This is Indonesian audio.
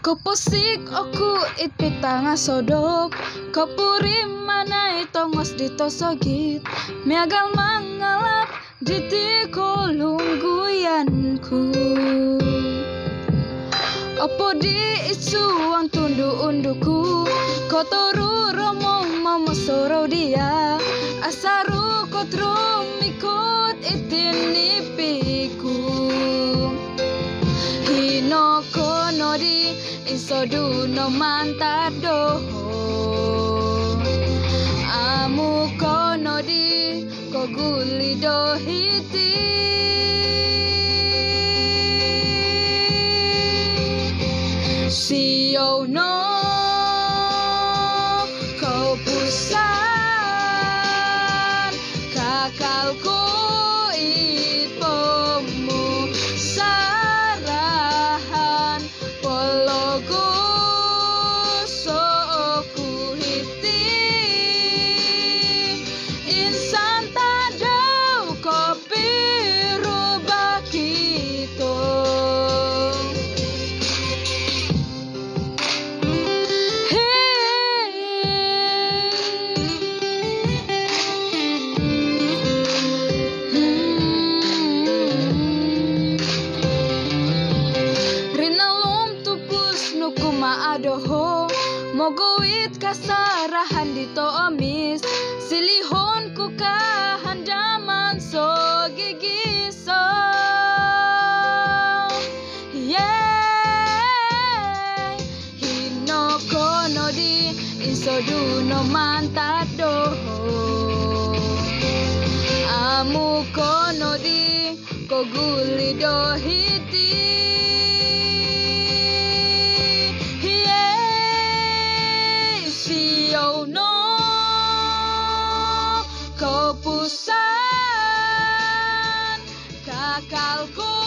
Posik aku ipitanga sodop. Kapuri manay tongos dito sogit Miagal mangalap diti kolungguyanku Opo di isu ang tundu unduku? Kotoru romo mama soro dia. Asaru kotro mikot itinipiku Hino konori isodu no mantado Amu konori koguli do hiti. Sio no kau pusan kasarahan dito amis Silihon ku kahandaman so gigiso Yeah Hinoko no di insodu no mantado. Amu kono di koguli do hiti bosan gagalku